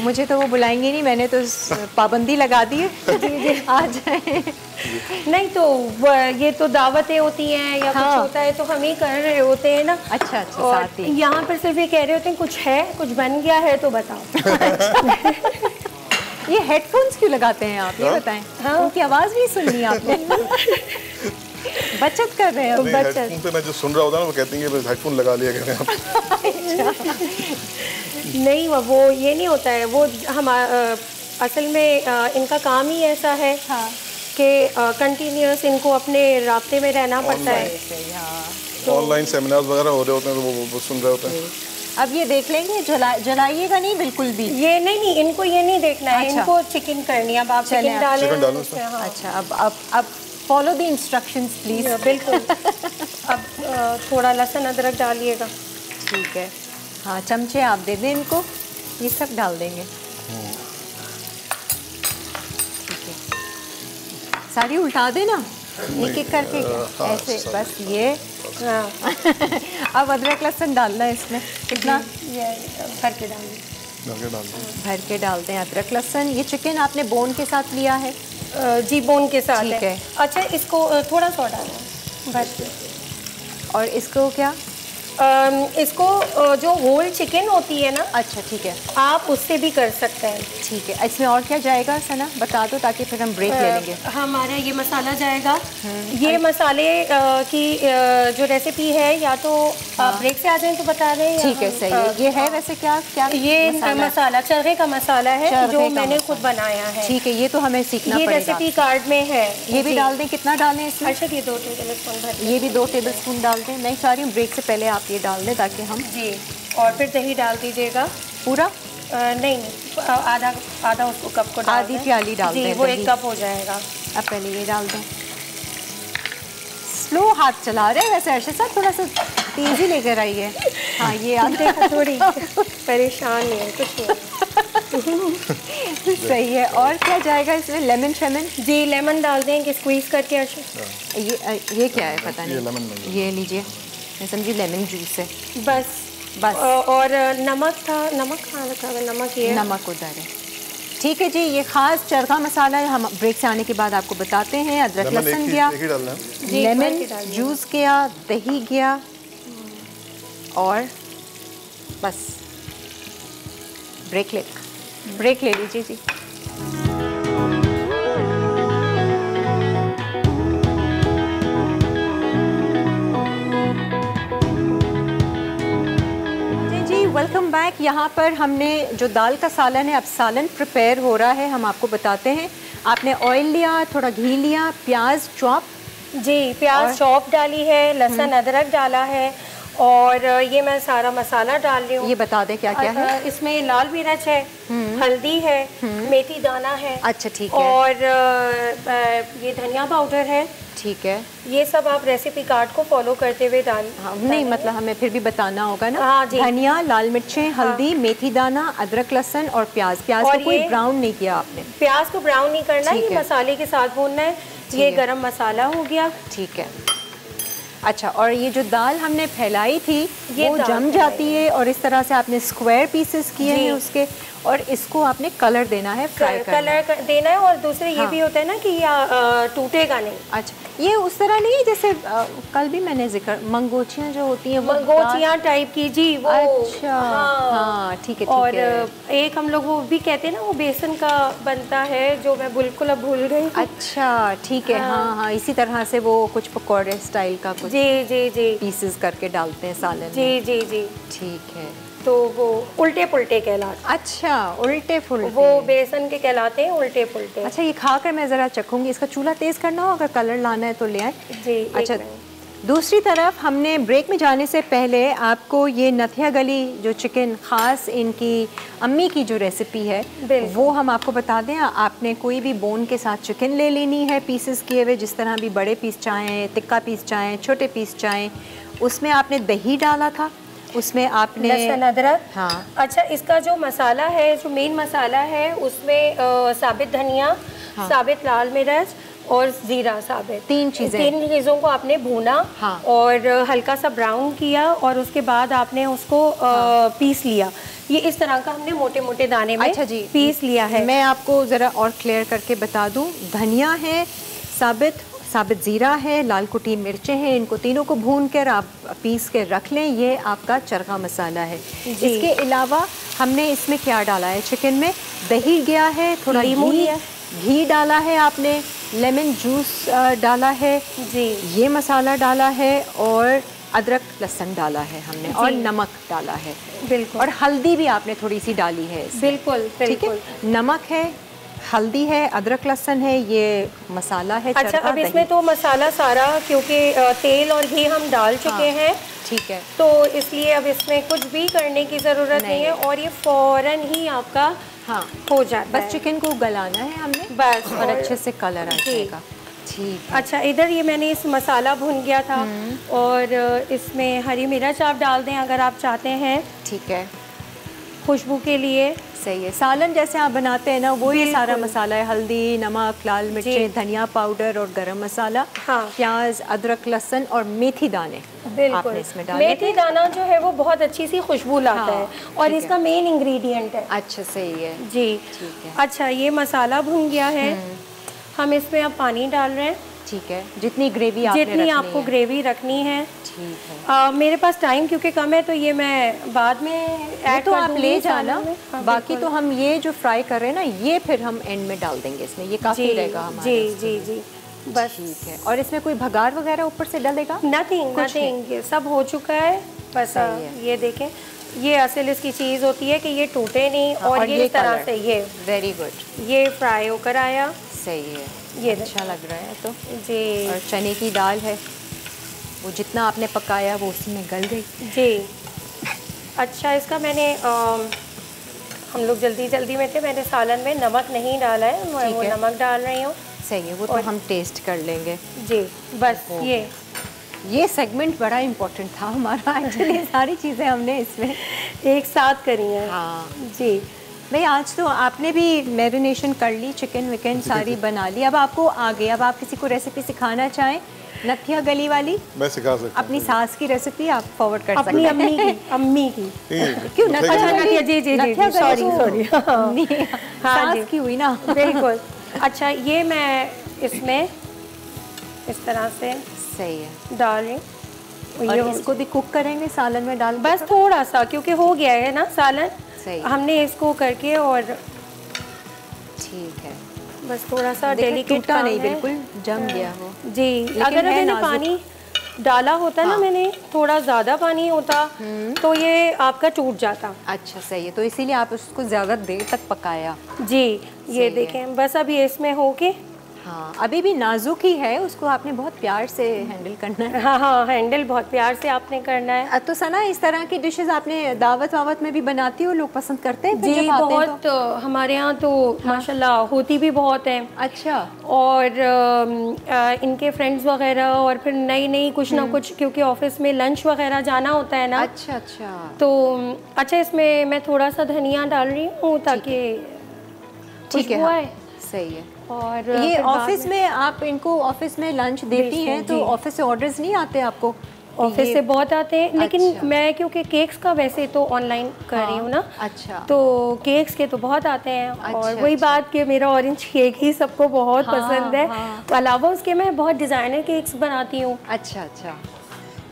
मुझे तो वो बुलाएँगे नहीं मैंने तो पाबंदी लगा दी है। आ जाए। नहीं तो ये तो दावतें होती हैं या हाँ। कुछ होता है तो हम ही कर रहे होते हैं ना। अच्छा अच्छा और यहाँ पर सिर्फ़ ये कह रहे होते हैं कुछ है कुछ बन गया है तो बताओ। ये हेडफोन्स क्यों लगाते हैं आप? ये हाँ? बताएँ। हाँ। उनकी आवाज़ नहीं सुननी आपने। बचत कर रहे हैं बचत। पे मैं जो सुन रहा होता ना वो कहती हैं हेडफोन लगा लिया करें आप। नहीं वो ये नहीं होता है। वो हम असल में इनका काम ही ऐसा है। हाँ। कि कंटिन्यूस इनको अपने रबते में रहना पड़ता है। ऑनलाइन सेमिनार्स वगैरह हो रहे होते हैं तो वो, वो सुन रहे होते हैं। अब ये देख लेंगे जला जलाइएगा नहीं बिल्कुल भी? ये नहीं नहीं इनको ये नहीं देखना है। अच्छा। इनको चिकन करनी है। अब आप चिकन डालें चिकन डालें हाँ। अच्छा अब अब अब फॉलो द इंस्ट्रक्शंस प्लीज़ बिल्कुल। अब थोड़ा लहसुन अदरक डालिएगा। ठीक है। हाँ चमचे आप दे दें इनको। ये सब डाल देंगे। सारी उल्टा देना एक एक करके। हाँ, ऐसे बस ये। हाँ। अब अदरक लहसुन डालना है इसमें। कितना? भर के डाल भर के डालते हैं अदरक लहसुन। ये चिकन आपने बोन के साथ लिया है? जी बोन के साथ ठीक है। अच्छा इसको थोड़ा सा डालना भर के। और इसको क्या? इसको जो होल चिकन होती है ना अच्छा ठीक है। आप उससे भी कर सकते हैं। ठीक है इसमें और क्या जाएगा सना? बता दो ताकि फिर हम ब्रेक ले लेंगे। हमारा ये मसाला जाएगा। हम्म, ये मसाले की जो रेसिपी है या तो आप ब्रेक हाँ। से आ जाए तो बता दें ठीक है सही है। ये है वैसे क्या क्या ये मसाला चरखे का मसाला है जो मैंने खुद बनाया है। ठीक है ये तो हमें सीखना ये रेसिपी कार्ड में है। ये भी डाल दें कितना डालें इसमें? अच्छा ये दो टेबल स्पून ये भी दो टेबल स्पून डाल दें। मैं चाह रही हूँ ब्रेक से पहले आप ये डाल दें ताकि हम जी और फिर दही डाल दीजिएगा। पूरा? आ, नहीं आधा आधा उसको कप को डाल आधी प्याली डाल दें वो एक कप हो जाएगा। अब पहले ये डाल दें। स्लो हाथ चला रहे हैं वैसे अर्षद साहब थोड़ा सा तेज़ी लेकर आइए हाँ। ये आते थोड़ी। परेशान नहीं है कुछ नहीं। सही है। और क्या जाएगा इसमें? लेमन शेमन जी लेमन डाल दें कि स्क्वीज़ करके अर्षद ये ये क्या है पता नहीं। ये लीजिए। मैं समझी लेमन जूस है। बस बस। और नमक था नमक कहाँ रखा है नमक ये नमक उधर है। ठीक है जी ये खास चरखा मसाला है हम ब्रेक से आने के बाद आपको बताते हैं। अदरक लहसुन गया। लेमन जूस गया दही गया। और बस। ब्रेक ले ब्रेक ले लीजिए जी। वेलकम बैक यहाँ पर हमने जो दाल का सालन है अब सालन प्रिपेयर हो रहा है हम आपको बताते हैं आपने ऑयल लिया थोड़ा घी लिया प्याज चॉप जी प्याज चॉप डाली है लहसुन हम्म। अदरक डाला है और ये मैं सारा मसाला डाल रही हूँ ये बता दें क्या क्या है इसमें लाल मिर्च है हम्म। हल्दी है हम्म। मेथी दाना है अच्छा ठीक है और ये धनिया पाउडर है ठीक है। ये सब आप रेसिपी कार्ड को फॉलो करते हुए डाल हाँ, नहीं मतलब हमें फिर भी बताना होगा ना। हाँ जी। धनिया लाल मिर्चें हल्दी हाँ। हल्दी मेथी दाना अदरक लहसन और प्याज। प्याज और को कोई ब्राउन नहीं किया आपने। प्याज को ब्राउन नहीं करना ये मसाले के साथ भूनना है। ये गरम मसाला हो गया। ठीक है। अच्छा और ये जो दाल हमने फैलाई थी ये वो जम जाती है। और इस तरह से आपने स्क्वायर पीसेस किए हैं उसके। और इसको आपने कलर देना है फ्राई कलर कर देना है और दूसरे हाँ। ये भी होता है ना कि ये टूटेगा नहीं। अच्छा ये उस तरह नहीं जैसे आ, कल भी मैंने ज़िक्र मंगोचियाँ जो होती हैं मंगोचियाँ टाइप की जी वो अच्छा हाँ। ठीक है और एक हम लोग वो भी कहते हैं ना वो बेसन का बनता है जो मैं बिल्कुल अब भूल गई अच्छा ठीक है हाँ।, हाँ। हाँ इसी तरह से वो कुछ पकौड़े स्टाइल का कुछ जी जी जी। पीसेस करके डालते हैं सालन जी जी जी। ठीक है। तो वो उल्टे पुल्टे कहलाते अच्छा उल्टे फुलटे वो बेसन के कहलाते हैं उल्टे पुल्टे अच्छा ये खा कर मैं ज़रा चखूँगी इसका चूल्हा तेज़ करना हो अगर कलर लाना है तो ले आए। जी अच्छा दूसरी तरफ़ हमने ब्रेक में जाने से पहले आपको ये नथिया गली जो चिकन ख़ास इनकी अम्मी की जो रेसिपी है वो हम आपको बता दें आपने कोई भी बोन के साथ चिकन ले लेनी है पीसेस किए हुए जिस तरह भी बड़े पीस चाहें तिक्का पीस चाहें छोटे पीस चाहें उसमें आपने दही डाला था उसमें आपने लहसुन अदरक। हाँ। अच्छा इसका जो मसाला है जो मेन मसाला है उसमें आ, साबित धनिया हाँ। साबित लाल मिर्च और ज़ीरा साबित। तीन चीज़ें। तीन चीज़ों को आपने भूना हाँ। और हल्का सा ब्राउन किया और उसके बाद आपने उसको हाँ। पीस लिया। ये इस तरह का हमने मोटे मोटे दाने में अच्छा जी। पीस लिया है। मैं आपको ज़रा और क्लियर करके बता दूँ। धनिया है साबित साबित ज़ीरा है लाल कुटी मिर्चें हैं इनको तीनों को भून कर आप पीस के रख लें ये आपका चरखा मसाला है। इसके अलावा हमने इसमें क्या डाला है? चिकन में दही गया है थोड़ा घी घी डाला है आपने लेमन जूस डाला है। जी। ये मसाला डाला है और अदरक लहसन डाला है हमने और नमक डाला है। बिल्कुल। और हल्दी भी आपने थोड़ी सी डाली है बिल्कुल ठीक है? नमक है हल्दी है अदरक लहसन है ये मसाला है अच्छा अब इसमें तो मसाला सारा क्योंकि तेल और घी हम डाल चुके हाँ, हैं ठीक है। तो इसलिए अब इसमें कुछ भी करने की ज़रूरत नहीं, नहीं। है और ये फ़ौरन ही आपका हाँ। हो जाता बस चिकन को गलाना है हमने बस। और अच्छे से कलर आ जाएगा। ठीक अच्छा इधर ये मैंने इस मसाला भुन गया था हम्म। और इसमें हरी मिर्च आप डाल दें अगर आप चाहते हैं। ठीक है। खुशबू के लिए। सही है। सालन जैसे आप बनाते हैं ना वो ही सारा मसाला है। हल्दी नमक लाल मिर्चें धनिया पाउडर और गरम मसाला हाँ। प्याज अदरक लहसन और मेथी दाने बिल्कुल। इसमें डाले मेथी दाना जो है वो बहुत अच्छी सी खुशबू लाता हाँ, है और इसका मेन इंग्रेडिएंट है। अच्छा सही है। जी। है। अच्छा ये मसाला भून गया है। हम्म। हम इसमें अब पानी डाल रहे हैं। ठीक है जितनी ग्रेवी आपने जितनी आपको है। ग्रेवी रखनी है। ठीक है। आ, मेरे पास टाइम क्योंकि कम है तो ये मैं बाद में ऐड तो आप ले जाना। हाँ, बाकी तो हम ये जो फ्राई कर रहे हैं ना ये फिर हम एंड में डाल देंगे इसमें। ये काफ़ी रहेगा जी जी जी बस। ठीक है। और इसमें कोई भगार वगैरह ऊपर से डलेगा? नथिंग नथिंग सब हो चुका है। बस ये देखें। ये असल इसकी चीज़ होती है कि ये टूटे नहीं हाँ, और, और ये इस तरह से ये वेरी गुड ये फ्राई होकर आया। सही है। ये अच्छा लग रहा है तो। जी। और चने की दाल है। वो जितना आपने पकाया वो उसी में गल गई। जी। अच्छा इसका मैंने आ, हम लोग जल्दी जल्दी में थे मैंने सालन में नमक नहीं डाला है मैं वो नमक डाल रही हूँ। सही है वो तो हम टेस्ट कर लेंगे। जी बस ये। ये सेगमेंट बड़ा इम्पोर्टेंट था हमारा। एक्चुअली सारी चीज़ें हमने इसमें एक साथ करी हैं। हाँ। जी। भाई आज तो आपने भी मैरिनेशन कर ली चिकन विकन सारी बना ली। अब आपको आगे अब आप किसी को रेसिपी सिखाना चाहें नथिया गली वाली मैं सिखा सकता अपनी सास की रेसिपी आप फॉरवर्ड कर अपनी अम्मी की अम्मी की। क्यों नथिया नथिया जी जी जी सॉरी सॉरी हाँ सास की हुई ना। बिल्कुल। अच्छा ये मैं इसमें इस तरह से सही है। डाल रही और इसको भी कुक करेंगे सालन में डाल बस थोड़ा सा क्योंकि हो गया है ना सालन। सही। हमने इसको करके और ठीक है। बस थोड़ा सा डेलिकेट का नहीं बिल्कुल जम गया वो जी अगर मैंने पानी डाला होता हाँ। ना मैंने थोड़ा ज़्यादा पानी होता हम्म। तो ये आपका टूट जाता। अच्छा सही है। तो इसीलिए आप उसको ज़्यादा देर तक पकाया। जी ये देखें बस अभी इसमें हो के हाँ अभी भी नाजुक ही है उसको आपने बहुत प्यार से हैंडल करना है। हाँ हाँ हैंडल बहुत प्यार से आपने करना है। तो सना इस तरह की डिशेस आपने दावत वावत में भी बनाती हो लोग पसंद करते हैं जी बहुत तो? तो हमारे यहाँ तो हाँ? माशाल्लाह होती भी बहुत है। अच्छा। और आ, इनके फ्रेंड्स वगैरह और फिर नई नई कुछ ना हम्म। कुछ क्योंकि ऑफ़िस में लंच वगैरह जाना होता है ना। अच्छा अच्छा। तो अच्छा इसमें मैं थोड़ा सा धनिया डाल रही हूँ ताकि ठीक है सही है। और ये ऑफ़िस में आप इनको ऑफ़िस में लंच देती हैं तो ऑफ़िस से ऑर्डर्स नहीं आते आपको? ऑफ़िस से बहुत आते हैं लेकिन अच्छा। मैं क्योंकि केक्स का वैसे तो ऑनलाइन कर हाँ, रही हूँ ना अच्छा। तो केक्स के तो बहुत आते हैं अच्छा, और वही अच्छा। बात कि मेरा ऑरेंज केक ही सबको बहुत हाँ, पसंद है। हाँ, अलावा उसके मैं बहुत डिज़ाइनर केक्स बनाती हूँ। अच्छा अच्छा।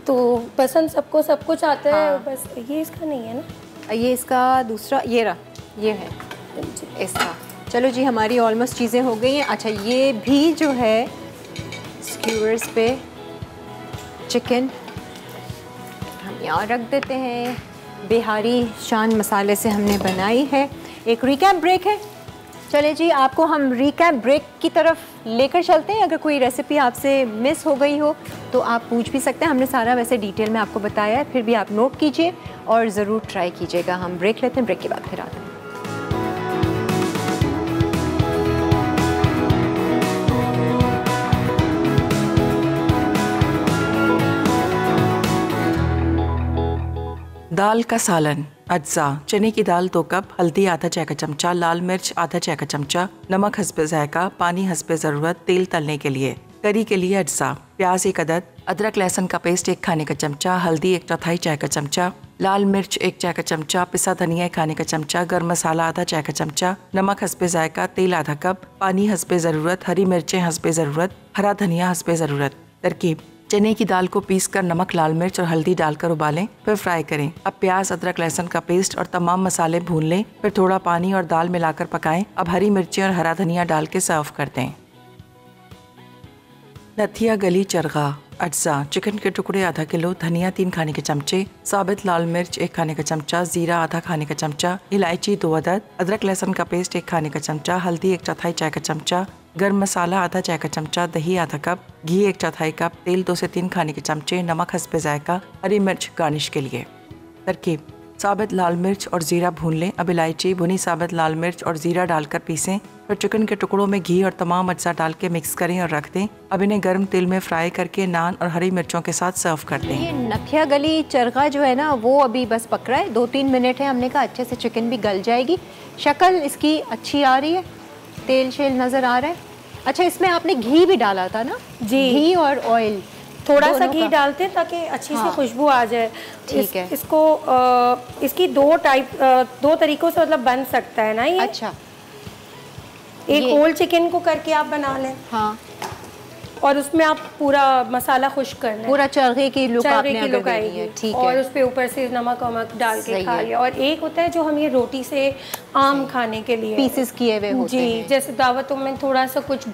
तो पसंद सबको सब कुछ आता है हाँ। बस ये इसका नहीं है ना? ये इसका दूसरा ये रहा ये है इसका। चलो जी, हमारी ऑलमोस्ट चीज़ें हो गई हैं। अच्छा ये भी जो है स्क्यूअर्स पे चिकन हम यहाँ रख देते हैं। बिहारी शान मसाले से हमने बनाई है। एक रिकैप ब्रेक है। चले जी, आपको हम रिकैप ब्रेक की तरफ़ लेकर चलते हैं। अगर कोई रेसिपी आपसे मिस हो गई हो तो आप पूछ भी सकते हैं। हमने सारा वैसे डिटेल में आपको बताया है, फिर भी आप नोट कीजिए और ज़रूर ट्राई कीजिएगा। हम ब्रेक लेते हैं ब्रेक के बाद फिर आते हैं। दाल का सालन। अज्जा, चने की दाल दो कप, हल्दी आधा चाय का चमचा, लाल मिर्च आधा चाय का चमचा, नमक हंसपे जायका, पानी हंसपे ज़रूरत, तेल तलने के लिए। करी के लिए अज्जा। प्याज एक अदद, अदरक लहसुन का पेस्ट एक खाने का चमचा, हल्दी एक चौथाई चाय का चमचा, लाल मिर्च एक चाय का चमचा, पिसा धनिया एक खाने का चमचा, गर्म मसाला आधा चाय का चमचा, नमक हंसपे जायका, तेल आधा कप, पानी हंसपे ज़रूरत, हरी मिर्चें हंसपे ज़रूरत, हरा धनिया हंसपे ज़रूरत। तरकीब। चने की दाल को पीस कर नमक, लाल मिर्च और हल्दी डालकर उबालें, फिर फ्राई करें। अब प्याज, अदरक, लहसुन का पेस्ट और तमाम मसाले भून लें, फिर थोड़ा पानी और दाल मिलाकर पकाएँ। अब हरी मिर्ची और हरा धनिया डाल के सर्व कर दें। नथिया गली चरगा अज्जा, चिकन के टुकड़े, आधा किलो, धनिया, तीन खाने के चमचे, साबित लाल मिर्च, एक खाने का चमचा, जीरा, आधा खाने का चमचा, इलायची, दो अदद, अदरक, लहसुन का पेस्ट, एक खाने का चमचा, हल्दी, एक चौथाई चाय का चमचा, गर्म मसाला, आधा चाय का चमचा, दही, आधा कप, घी, एक चौथाई कप, तेल, दो से तीन खाने के चमचे, नमक, हंसपे जायका, हरी मिर्च गार्निश के लिए। तरकीब, साबित लाल मिर्च और ज़ीरा भून लें। अब इलायची, भुनी साबित लाल मिर्च और ज़ीरा डालकर पीसें। फिर चिकन के टुकड़ों में घी और तमाम अज्जा डाल के मिक्स करें और रख दें। अब इन्हें गर्म तेल में फ्राई करके नान और हरी मिर्चों के साथ सर्व कर दें। ये नथिया गली चरगा जो है ना वो अभी बस पक रहा है। दो तीन मिनट है हमने कहा अच्छे से चिकन भी गल जाएगी। शक्ल इसकी अच्छी आ रही है। तेल शेल नज़र आ रहा है। अच्छा इसमें आपने घी भी डाला था ना? जी। घी और ऑयल थोड़ा सा घी डालते हैं ताकि अच्छी हाँ। सी खुशबू आ जाए। ठीक इस, है। इसको आ, इसकी दो टाइप आ, दो तरीकों से मतलब बन सकता है ना ये? अच्छा। एक होल चिकन को करके आप बना लें। हाँ। और उसमें आप पूरा मसाला खुश करना पूरा चरखे की लुक आपने की लुक आएगी। ठीक है। और उस पे ऊपर से नमक वमक डाल के खा लिया। और एक होता है जो हम ये रोटी से आम खाने के लिए पीसेस किए हुए होते जी हैं। जैसे दावतों में थोड़ा सा कुछ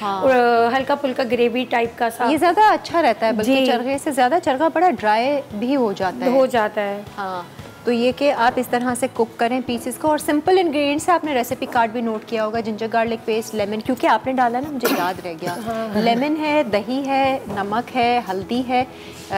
हाँ। हल्का फुल्का ग्रेवी टाइप का सा ये ज़्यादा अच्छा रहता है बल्कि चरखे से ज़्यादा चरखा बड़ा ड्राई भी हो जाता है हो। जाता है। हाँ। तो ये कि आप इस तरह से कुक करें पीसेस को और सिंपल इंग्रेडिएंट्स से आपने रेसिपी कार्ड भी नोट किया होगा जिंजर गार्लिक पेस्ट लेमन क्योंकि आपने डाला ना मुझे याद रह गया। हाँ। लेमन है दही है नमक है हल्दी है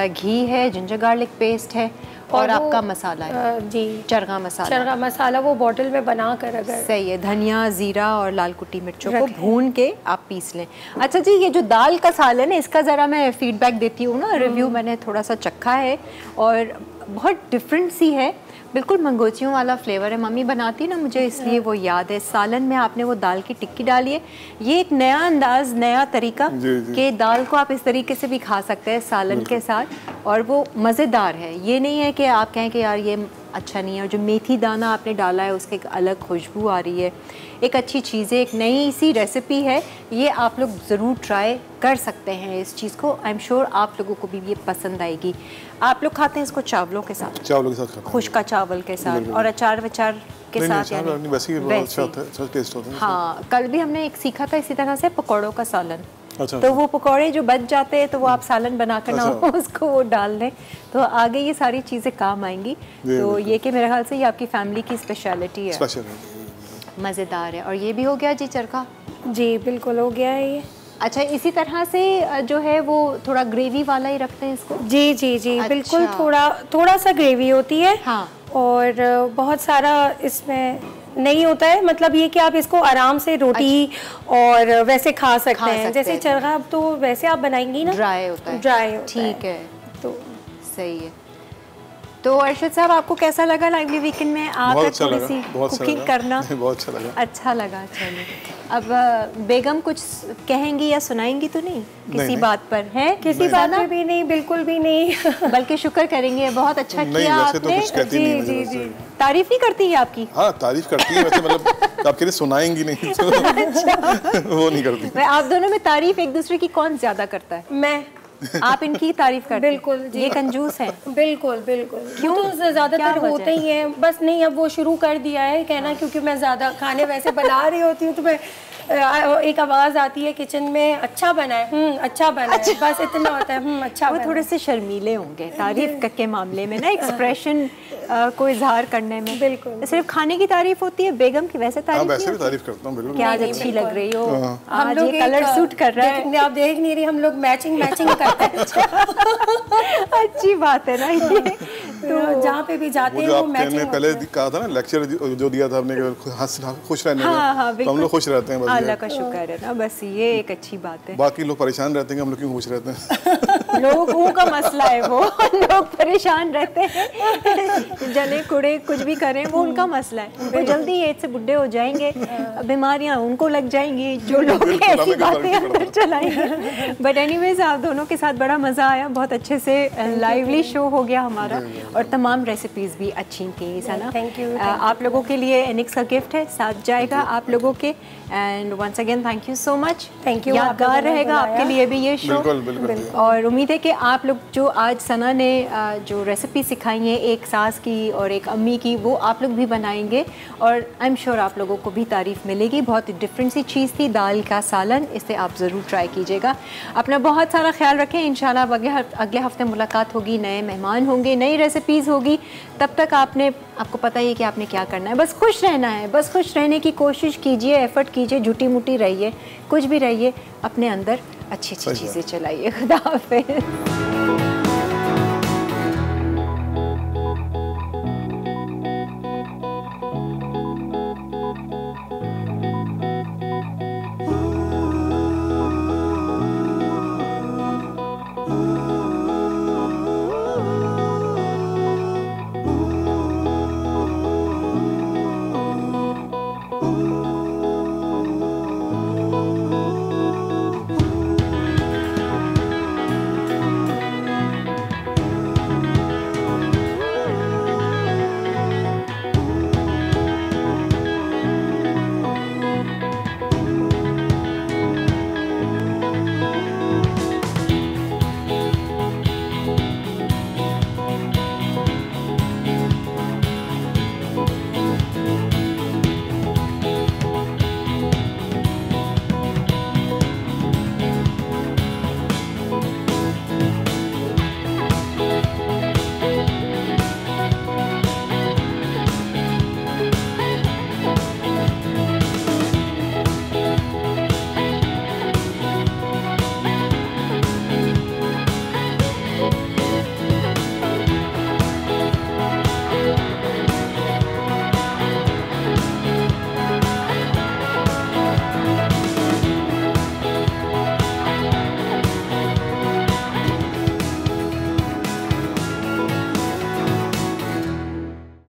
घी है जिंजर गार्लिक पेस्ट है और, और आपका मसाला है। जी। चरगा मसाला। चरगा मसाला वो बॉटल में बना कर अगर सही है धनिया ज़ीरा और लाल कुटी मिर्चों को भून के आप पीस लें। अच्छा जी ये जो दाल का साल है ना इसका ज़रा मैं फीडबैक देती हूँ ना रिव्यू हम्म। मैंने थोड़ा सा चखा है और बहुत डिफरेंट सी है। बिल्कुल मंगोचियों वाला फ्लेवर है। मम्मी बनाती है ना मुझे इसलिए वो याद है। सालन में आपने वो दाल की टिक्की डाली है। ये एक नया अंदाज नया तरीका कि दाल को आप इस तरीके से भी खा सकते हैं सालन के साथ और वो मज़ेदार है। ये नहीं है कि आप कहें कि यार ये अच्छा नहीं है और जो मेथी दाना आपने डाला है उसके एक अलग खुशबू आ रही है। एक अच्छी चीज़ है एक नई सी रेसिपी है ये आप लोग ज़रूर ट्राई कर सकते हैं इस चीज़ को। आई एम श्योर आप लोगों को भी ये पसंद आएगी। आप लोग खाते हैं इसको चावलों के साथ? चावलों के साथ खुशका चावल के साथ और अचार वचार के साथ यानी हाँ कल भी हमने एक सीखा था इसी तरह से पकौड़ों का सालन। अच्छा, तो वो पकौड़े जो बच जाते हैं तो वो आप सालन बनाकर ना अच्छा। उसको वो डाल दें। तो आगे ये सारी चीज़ें काम आएँगी। तो ये कि मेरे ख्याल से ये आपकी फैमिली की स्पेशलिटी है। मज़ेदार है। और ये भी हो गया जी चरखा? जी बिल्कुल हो गया है ये। अच्छा इसी तरह से जो है वो थोड़ा ग्रेवी वाला ही रखते हैं इसको? जी जी जी अच्छा। बिल्कुल थोड़ा थोड़ा सा ग्रेवी होती है। हाँ। और बहुत सारा इसमें नहीं होता है। मतलब ये कि आप इसको आराम से रोटी अच्छा। और वैसे खा सकते खा हैं। जैसे चरखा तो वैसे आप बनाएँगी ना। ड्राई होता है। ड्राई ठीक है। तो सही है। तो अरशद साहब आपको कैसा लगा लाइवली वीकेंड में आकर अच्छा थोड़ी सी बहुत अच्छा कुकिंग लगा। करना? बहुत अच्छा लगा। अच्छा लगा चलिए। अब बेगम कुछ कहेंगी या सुनाएँगी तो नहीं? किसी नहीं। बात पर है? किसी बात पे भी नहीं बिल्कुल भी नहीं। बल्कि शुक्र करेंगे बहुत अच्छा नहीं किया वैसे तो आपने। कुछ कहती जी, नहीं मुझे जी, जी। तारीफ़ नहीं करती है आपकी? हाँ तारीफ़ करती है वैसे मतलब आप कह रही सुनाएँगी नहीं तो वो नहीं करती। आप दोनों में तारीफ़ एक दूसरे की कौन ज़्यादा करता है? मैं आप इनकी तारीफ़ कर बिल्कुल, जी। ये कंजूस है। बिल्कुल बिल्कुल। क्यों? तो ज़्यादातर होते ही है। बस नहीं अब वो शुरू कर दिया है कहना क्योंकि मैं ज़्यादा खाने वैसे बना रही होती हूँ तो मैं एक आवाज़ आती है किचन में अच्छा बना है। हम्म अच्छा बना है। बस इतना होता है हम्म अच्छा वो बना थोड़े से शर्मीले होंगे तारीफ़ के मामले में ना एक्सप्रेशन को इजहार करने में। बिल्कुल। सिर्फ़ खाने की तारीफ़ होती है बेगम की वैसे हाँ तारीफ़ वैसे भी तारीफ़ करता हूँ क्या आज अच्छी लग रही हो। हाँ। हम लोग कलर सूट कर रहा है। आप देख नहीं रही हम लोग मैचिंग मैचिंग करते हैं। अच्छी बात है ना ये। तो जहाँ पे भी जाते हैं जो वो मैचिंग पहले कहा था ना लेक्चर जो दिया था आपने कि हंस खुश रहने हाँ हाँ तो हम लोग खुश रहते हैं बस। अल्लाह का शुक्र है ना बस ये एक अच्छी बात है। बाकी लोग परेशान रहते हैं हम लोग क्यों खुश रहते हैं लोगों का मसला है वो। लोग परेशान रहते हैं। जले कुड़े कुछ भी करें वो उनका मसला है। वो जल्दी एज से बुढ़े हो जाएँगे। बीमारियाँ उनको लग जाएँगी जो लोग ऐसी फ़र्क बातें अंदर चलाएँगे। बट एनीवेज आप दोनों के साथ बड़ा मज़ा आया। बहुत अच्छे से लाइवली शो हो गया हमारा। और तमाम रेसिपीज़ भी अच्छी थी है ना? Thank you, अ, आप लोगों के लिए एनिक्स का गिफ्ट है। साथ जाएगा आप लोगों के। And once again thank you so much thank you यादगार रहेगा आपके लिए भी ये शो और उम्मीद है कि आप लोग जो आज सना ने जो रेसिपी सिखाई है, एक सास की और एक अम्मी की, वो आप लोग भी बनाएँगे और आई एम श्योर आप लोगों को भी तारीफ़ मिलेगी। बहुत डिफरेंट सी चीज़ थी, दाल का सालन, इसे आप ज़रूर ट्राई कीजिएगा। अपना बहुत सारा ख्याल रखें इन अगले अगले हफ़्ते मुलाकात होगी, नए मेहमान होंगे, नई रेसिपीज़ होगी। तब तक आपने, आपको पता ही है कि आपने क्या करना है। बस खुश रहना है, बस खुश रहने की कोशिश कीजिए एफर्ट कीजिए झूठी मूठी रहिए, कुछ भी रहिए, अपने अंदर अच्छी अच्छी चीज़ें चलाइए खुदा हाफिज़।